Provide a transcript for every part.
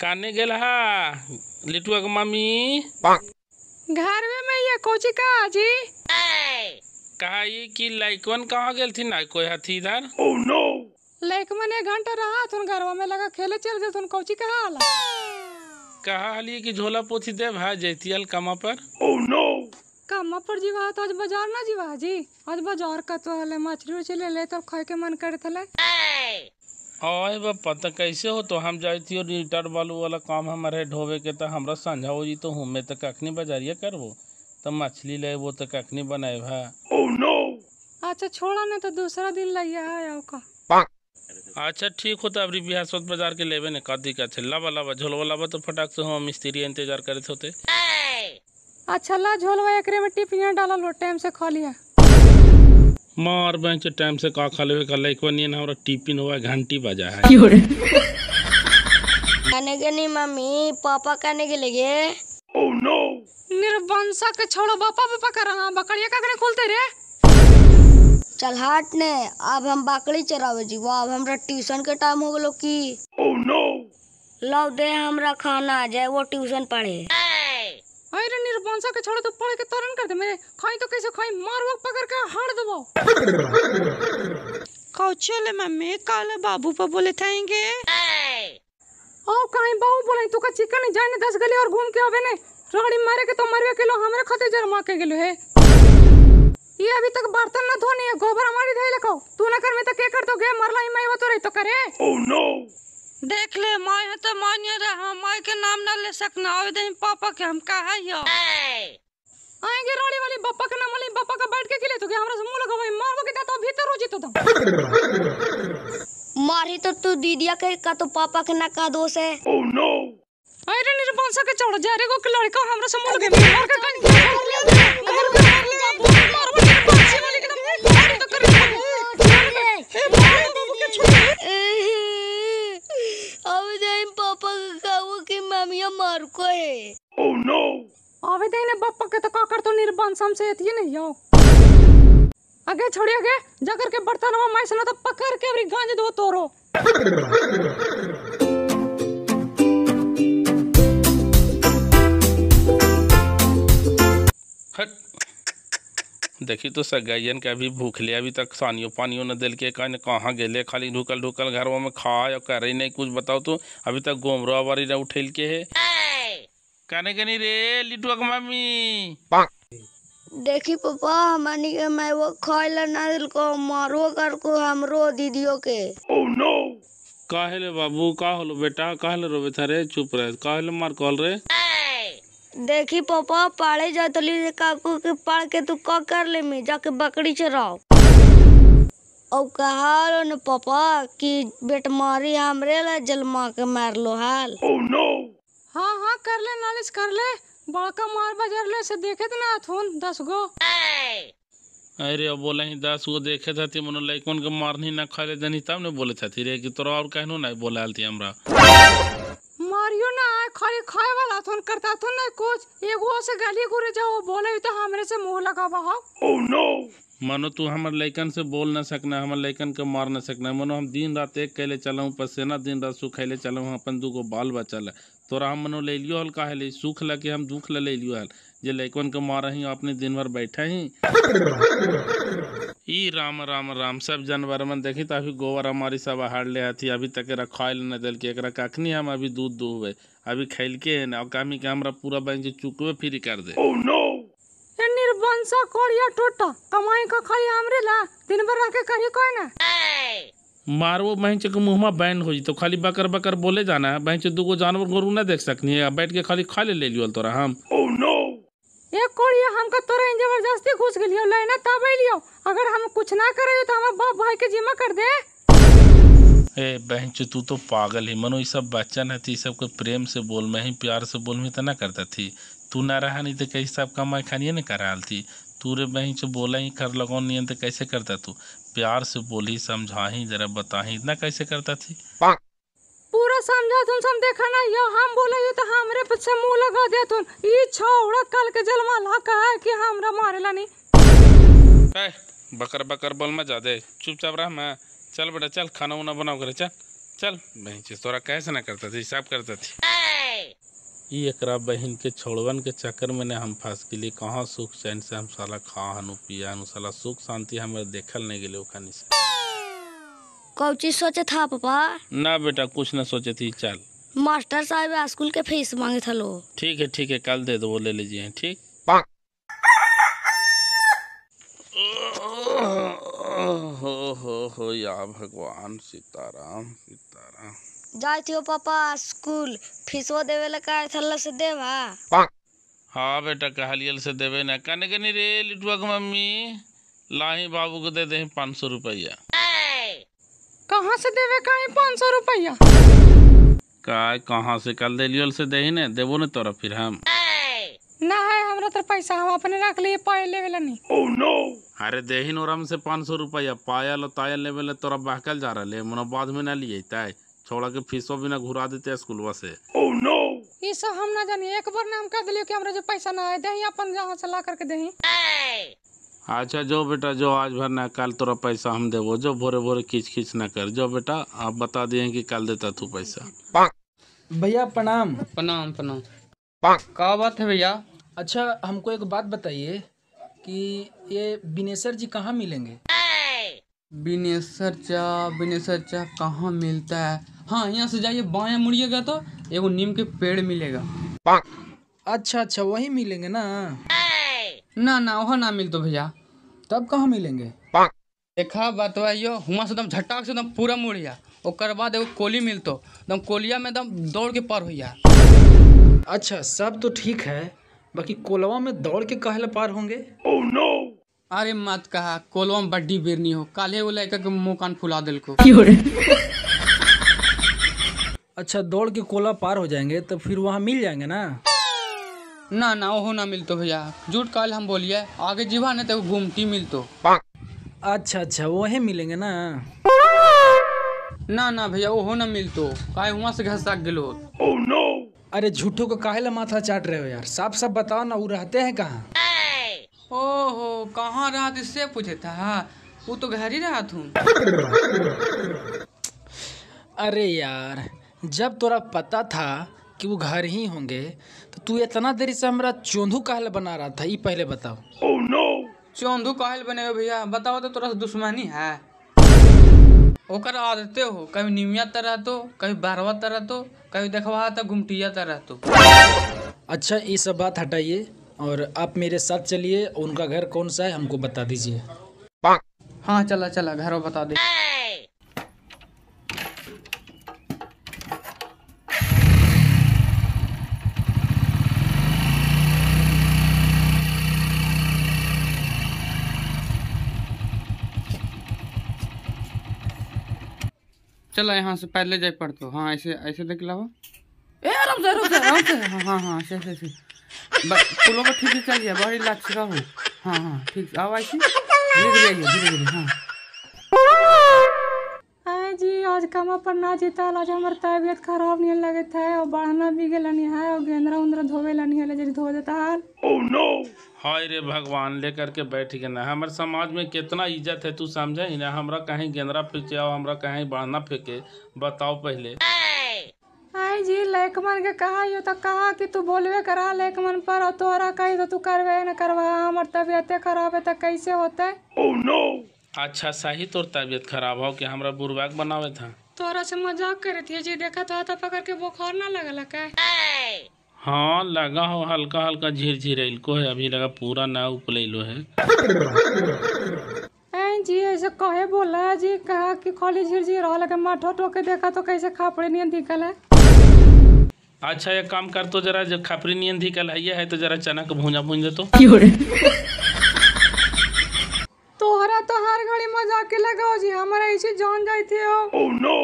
काने गेल हा। लिटुआ के मम्मी घर में मैं ये कोची का जी कहा ये कि लाइकवन कहाँ गेल थी? ना कोई हाथी इधर। लेक में एक घंटा रहा तुन घरवा में लगा खेले चल गए तुन कोची कहा आला कहा हली कि झोला पोथी दे भा जैतियल कमा पर। कम्मा पर जीवा तो आज बाज़ार ना जीवा जी आज बाज़ार का तो हले मछली उछली ले तब खाए के मन करे थले ओए बा पता कैसे हो तो हम जाती हो लीटर बालू वाला काम हमारे ढोवे के तो हमरा संझा हो जी तो हमें तो कखनी बाजारिया करबो? तो मछली ले वो तो कखनी बनाए भा? अच्छा छोड़ा ना तो दूसरा दिन लइया है का। अच्छा ठीक होता अभी बिहार बाज़ार के लेवे ने का दिक्कत है लावा लावा झोलवा लावा तो फटाक से हम मिस्त्री इंतज़ार करे होते। अच्छा ला झोलवा एकरे में टिपियाँ डाला लो टाइम से खा लिया। मार बेंच टाइम से का खा लेवे का लइकवा नियन हमरा टिफ़िन हुआ घंटी बजा है। खाने के नहीं मम्मी पापा खाने के लिए निर्वंशा के छोड़ो बापा बापा कर रहा बकरिया का खोलते रे? चल हट ने अब हम बकरी चरावे जीवा अब हमरा ट्यूशन के टाइम हो गलो की। लो दे हमरा खाना आ जाए वो ट्यूशन पढ़े। अरे निर्वंशा के छोड़ो तो पढ़ के तोरन कर दे मेरे खाई तो कैसे खाई? मार वो पकड़ के हाड़ देबो। कौचले मम्मी काले बाबू पर बोले थाएँगे। ओ कहीं बाबू बोले तू का चिकन जाने दस गली और घूम के आवे ने रगड़ी मारे के तो मरवे के लो हमरे खाते जर मार के गेलो है। ये अभी तक बर्तन न धोनी है गोबर हमारी धैले लको तू न कर में तो के कर दोगे? मरला ही मैं वो तो रही तो करे देख ले माय है तो मान्य रहा माय के नाम ना ले सकना। और दे पापा के हम कहा यो? आएँगे रोड़ी वाली पापा के नाम वाली पापा का बैठ के खिले तो क्या? हमरा से मुँह लगा भाई मार के तो भीतर हो जीतो तुम मारी तो तू दीदिया के का तो पापा के ना का दोष है। ओह नो अरे निर्वंशा के चढ़ जा रे को के लड़का हमरा से मुँह लगे मार के कहीं मार के मार के मार के निर्वंशा वाली के तो मार तो करे ए मार बाबू के छोड़ अब दे पापा का काऊ की मम्मिया मार को है आवे दे ने बापा के तो का कर तो निर्वंशम से एतिए नहीं हो आगे छोड़िए आगे। जाकर के बर्तन में मैं सुना तो पकड़ के अभी गांज दो तोरो। हट देखी तो सगाइयन के अभी भूख ले अभी तक सानियो पानियो न दिल के कहने कहाँ गेले खाली ढुकल ढुकल घरवा में खा या करे नहीं। कुछ बताओ तो अभी तक गोमरो वारी न उठेल के है। कहने के नहीं रे लिटुआ के मम्मी देखी पापा हमनी के मैं वो खाइला ना दिल को मारो कर को हमरो दीदियों के। काहेले बाबू का बेटा काहेले रोबे थारे चुप रहे काहेले मार कॉल रे। देखी पापा पाड़े जातली से काकू के पाड़ के तू का कर ले मी जाके बकरी चराओ। और कहा लो न पापा कि बेट मारी हमरे ला जलमा के मार लो हाल। Oh, no. हाँ हाँ कर ले नालिश कर ले। बड़का मार बाज़ार ले से देखे तो ना थून दस गो। अरे अब बोले ही दस वो देखे था मनो लइकन के मारनी ना खाले दनी तब ने बोले था रे कि तोरा और कहनो ना बोले आलती हमरा। ना खाली खाए वाला थून करता थून नहीं कुछ। एगो से गाली गुरे जाओ बोले तो हमरे से मुँह लगावा हो। मानो तू हमर लइकन से बोल न सकना हमर लइकन के मार न सकना। मानो हम दिन रात एक कैले चलऊँ पसेना दिन रात सुख खैले चलऊँ अपन दूगो बाल बचल है। तोरा हम मनो ले लियो हल काहे ले सुख ला के हम दुख ला ले लियो हल। जे लइकन के मार ही अपने दिन भर बैठे ही ई राम राम राम। सब जानवर मन देखी तो अभी गोबर हमारी सब हार ले आती। अभी तक खाइल न दल के एकरा कखनी हम अभी दूध दुहबे। अभी खैल के है ना और कामी के हमरा पूरा बैंक चुकवे फ्री कर दे। ये निर्वंशा कोड़िया टोटा कमाई का खाली हमरे ला दिन भर रह के करी कोई ना। मारवो बहन के मुँह में बैंड हो जी तो खाली बकर बकर बोले जाना। है बहन दूगो जानवर गोरू ना देख सकनी है बैठ के खाली खा ले लियो तोरा हम। एक कोड़िया हमका तोरा इन ज़बरदस्ती घुस गेलियो लेना तब लियो। अगर हम कुछ ना करे तो हमार बाप भाई के जिम्मा कर दे। ए बहन तू तो पागल ही मनो ये सब बच्चन है सबको प्रेम से बोल मैं ही प्यार से बोल में तो ना करता थी। तू ना रहा नहीं तो कैसे सब कमाई खानिए ना करा थी। तू रे बहन से बोला ही कर लगो नहीं तो कैसे करता तू? प्यार से बोली समझा ही जरा बता ही इतना कैसे करता थी? पूरा समझा तुम सब देखा ना? यो हम बोले यो तो हमरे पीछे मुँह लगा दे तुम। ई छौड़ा कल के जलमा ला कहा कि हमरा मारेला नहीं ए, बकर बकर बोल में जा दे चुपचाप रह मैं। चल बेटा चल खाना उना बनाओ करे चल। चल। बहन से तोरा कैसे ना करता थी हिसाब करता थी। ई एकरा बहन के छोड़वन के चक्कर में ना हम फंस गेली। कहाँ सुख चैन से हम साला खा हनु पिया हनु साला सुख शांति हमारे देखल नहीं गेले ओखानी से कौन चीज़ सोचे था पापा? ना बेटा कुछ ना सोचे थी चल। मास्टर साहब स्कूल के फ़ीस मांगे था लो। ठीक है ठीक है कल दे दो वो ले लीजिए ठीक? हो हो हो या भगवान सीताराम सीताराम। जाए थियो पापा स्कूल। फीसो देवे ला का थल्ला से देवा। हाँ बेटा कहलियल से देवे ना। कने कनी रे लिटुआ के मम्मी लाही बाबू को दे दे पाँच सौ रुपया। कहाँ से देवे का पाँच सौ रुपया? काय कहाँ से? कल दिलियल से दे ने देबो ने तोरा फिर हम। ना है हमरा तो पैसा हम अपने रख लिए पाए लेवे ला नहीं अरे देहिन और हमसे पाँच सौ रुपया पायल और तायल लेवे ले तोरा बहकल जा रहा मनो बाद में ना लिए ताय छोड़ा के फीसो भी ना घुरा देते स्कूलवा से ये सब हम ना जानी एक बार नाम कर दिलियो कि हमरा जो पैसा ना आए दही अपन जहाँ से ला करके दही। अच्छा जो बेटा जो आज भर ना कल तोरा पैसा हम देवो जो भोरे भोरे खींच खींच ना कर। जो बेटा आप बता दिए कि कल देता तू पैसा। भैया प्रणाम। प्रणाम प्रणाम। क्या बात है भैया? अच्छा हमको एक बात बताइए कि ये बिनेसर जी कहाँ मिलेंगे? बिनेसर चा बिनेसर चा कहाँ मिलता है? हाँ यहाँ से जाइए बाया मुड़िएगा तो एगो नीम के पेड़ मिलेगा। अच्छा अच्छा वही मिलेंगे ना? ना ना वहाँ ना मिलतो भैया। तब कहाँ मिलेंगे? देखा बतवा यो हुआ से एकदम झटक से एकदम पूरा मुड़िया ओकर बाद एगो कोली मिलतो एकदम कोलिया में एकदम दौड़ के पार होइया। अच्छा सब तो ठीक है बाकी कोलवा में दौड़ के कहले पार होंगे? Oh, no! अरे मत कहा कोलवा में बड्डी बेरनी हो। काले वो लड़का के मुँह कान फुला दिल को अच्छा दौड़ के कोला पार हो जाएँगे तो फिर वहाँ मिल जाएँगे ना? ना ना ओहो ना मिलतो भैया। झूठ काल हम बोलिए आगे जीवा ने तो गुमटी मिलतो। अच्छा अच्छा वहीं मिलेंगे ना। ना ना भैया ओहो ना मिलतो। काहे वहाँ से घसा गेलो? अरे झूठो को काहे ला माथा चाट रहे हो यार? साफ़ साफ़ बताओ ना वो रहते हैं कहाँ? ओहो कहाँ रहा था इससे पूछे था। वो तो घर ही रहा थू अरे यार जब तोरा पता था कि वो घर ही होंगे तो तू इतना देरी से हमरा चोंधू काहे बना रहा था ये पहले बताओ। Oh, no. चौंधू काहल बने हो भैया बताओ तो तोरा से दुश्मनी है। ओकर आदते हो कभी निमिया तरह तो कभी बारवा तरह तो कभी देखवा तो घुमटिया तरह तो अच्छा ये सब बात हटाइए और आप मेरे साथ चलिए उनका घर कौन सा है हमको बता दीजिए। हाँ चला चला घर बता दे। चलो यहाँ से पहले जाए पड़तो हाँ। ऐसे ऐसे देख लो ए आराम से आराम से आराम से। हाँ हाँ हाँ ऐसे ऐसे पुलों को ठीक से चलिए बड़ी लक्ष्य का हो। हाँ हाँ ठीक आओ ऐसे। धीरे धीरे धीरे धीरे हाँ। जी आज कमा पर ना जीता आज हमार तबियत खराब नहीं लगे था और बढ़ना भी गेला नहीं है और गेंदरा उंदरा धोवे ला नहीं है जरी धो देता हाल। हाय रे भगवान लेकर के बैठ गए ना। हमारे समाज में कितना इज़्ज़त है तू समझे ही ना। हमरा कहीं गेंदरा फेंके आओ हमरा कहीं बढ़ना फेंके बताओ पहले। आई जी लेकमन के कहा यो तो कहा कि तू बोलवे करा लेकमन पर और तोहरा कही तो तू करवे न करवा। हमर तबियते खराब है तो कैसे होते? अच्छा सही तोर तबीयत खराब हो कि हमरा बुरबाक बनावे था। तोरा से मज़ाक करे थी जी देखा तो हाथा पकड़ के बुखार ना लगला का हाँ लगा हो हल्का हल्का झिर झिर को है अभी लगा पूरा ना उपलैलो है। जी ऐसे कहे बोला जी कहा कि खाली झिरझिर रहा लगे माठो टोके देखा तो कैसे खापड़े नहीं दिखल है? अच्छा एक काम कर तो जरा जो खापरी नियन थी कल है तो जरा चना का भूंजा भूंज दे तो। तोहरा तो हर घड़ी मज़ाक के लगाओ जी। हमारा ऐसे जान जाई थी हो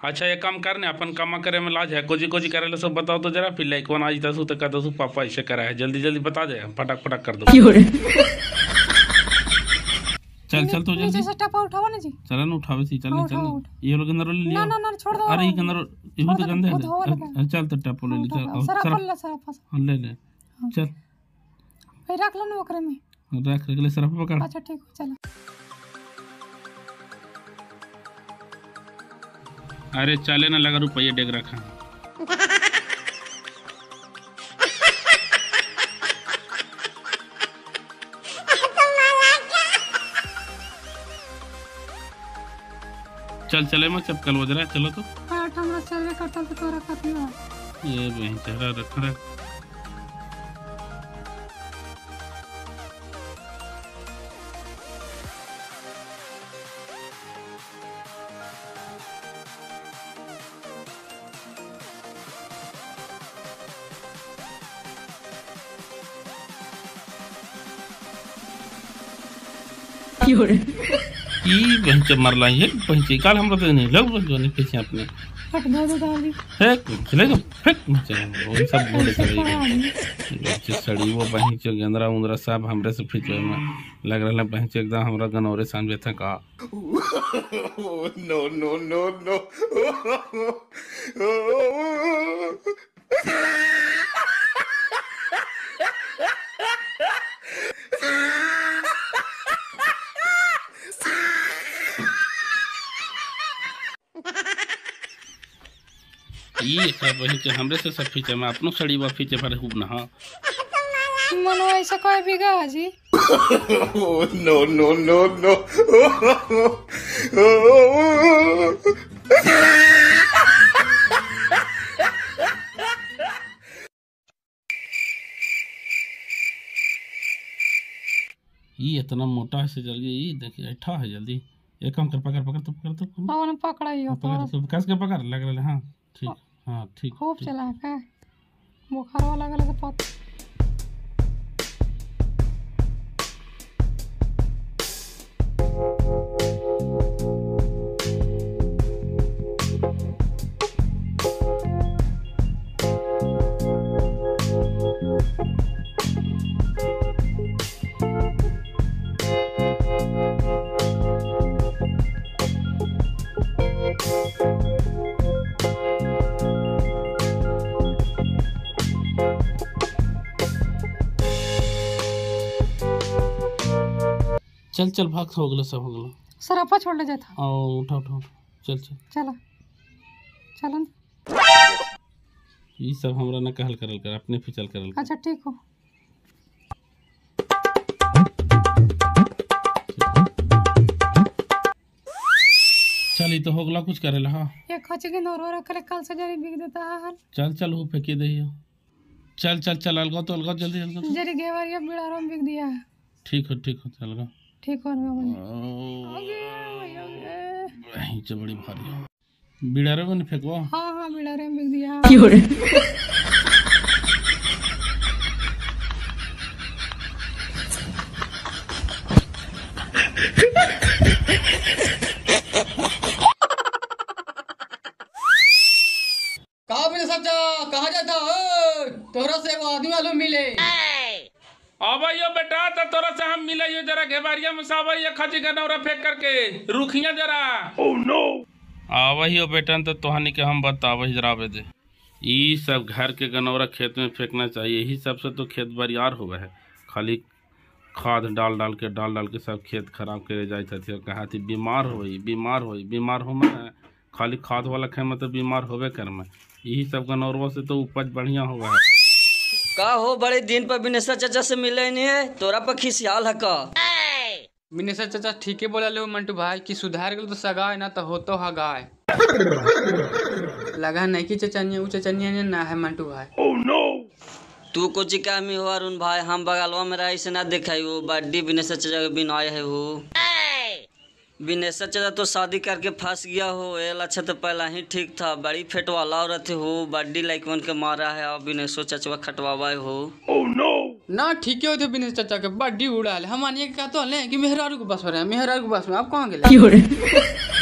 अच्छा एक काम करने अपन कामा करे में लाज है। कोजी कोजी करे ले सब बताओ तो जरा फिर लाइक वन आज दसू तो कह दसू पापा ऐसे करा है जल्दी जल्दी बता दे फटाक फटाक कर दो। चल चल तो जल्दी। से टपा उठाओ ना जी। चल ना उठावे सी चल हाँ, चल। ये लोग अंदर ले लिया। ना ना ना छोड़ दो। अरे ये अंदर ये तो गंदे। है। चल तो टैप ले ले चल सरफ फल सरा फस हाँ, ले ले चल। भाई रख लो ना ओकरे में। रख रख ले सरफ पकड़। अच्छा ठीक हो चलो। अरे चले ना लगा रुपये डेग रखा। चल चले मैं चप कल वजरा चलो तो। आठ हमरा सर्वे करता तो तोरा कथी बा ये बहन चेहरा रख रख। ई मरला ये काल तो नहीं लग जो नहीं पीछे अपने। हट दो दो डाली फेंक चले गो फेंक चले वो सब बोले चले गए। सड़ी वो बहन गंदरा उंदरा सब हमरे से में लग रहा एकदम हमरा गनौरे सामने थे का। ई हमरे से सब फिचे में अपनो सड़ी वा फिचे पर खूब ना हाँ मनो ऐसा कोई बिगा जी ई इतना मोटा है से जल्दी ई देखिए ऐठा है जल्दी एक काम कर पकड़ पकड़ तो पकड़ तो पकड़। पकड़ तो कस के पकड़ लग रहा है हाँ ठीक हाँ ठीक खूब चला का बुखार वाला गले तो पत चल चल भाग हो गलो सब हो गलो सराफा छोड़ ले जाता आओ उठा उठा। चल चल। चला। चलन ई सब हमरा न कहल करल कर अपने फिचल करल कर। अच्छा ठीक हो। चल तो हो गला कुछ करेला हाँ। ये खची के नोरो रखले कल से जरी बिक देता है चल चल हो फेंके दही चल चल चल अलगा तो अलगा जल्दी अलगा तो। जरी घेवरिया बिड़ारो में बिक दिया। ठीक हो ठीक हो चल अलगा ठीक हो रहा है बड़ी भारी हो। बिड़ारे में फेंकवा? हाँ हाँ बिड़ारे में फेंक दिया है कहा मेरे सच्चा कहा जाता है तोहरा से एगो आदमी वालू मिले आवाइयो बेटा तो तोरा से जरा घेबारिया में सावैया खची का नौरा फेंक करके। रुखिया जरा। ओह नो आवाइयो बेटा तो तोहनी के हम बतावही जरा दे ई सब घर के गनौरा खेत में फेंकना चाहिए यही सबसे तो खेत बरियार हुआ है। खाली खाद डाल डाल के डाल डाल के सब खेत खराब करे जाए थे और कहा थी बीमार हो बीमार होई बीमार हो। में खाली खाद वाला खाए में तो बीमार होबे कर में यही सब गनौरवा से तो उपज बढ़िया हुआ है। का हो बड़े दिन पर बिनेश्वर चाचा से मिले नहीं है तोरा पर खिसियाल है का? मिनेसर चाचा ठीके बोला लो मंटू भाई कि सुधार गेल तो सगाए ना तो होतो हा। गाय लगा नहीं कि चचनिया उ चचनिया ने ना है मंटू भाई। तू को चिकामी हो अरुण भाई हम बगलवा में रही से ना दिखाई हो बड्डी बिनेश्वर चाचा के बिन आए है हो। बिनेश्वर चाचा तो शादी करके फंस गया हो। ये अच्छा तो पहला ही ठीक था। बड़ी फेट वाला औरत हो बड्डी लाइक बन के मारा है। अब बिनेसो चाचा खटवावा हो। Oh, no! ना ठीक है तो बिनेश चाचा के बड्डी उड़ा ले हम मानिए कहते तो ले कि मेहरारू के बस हो रहे हैं। मेहरारू के बस में आप कहाँ गेले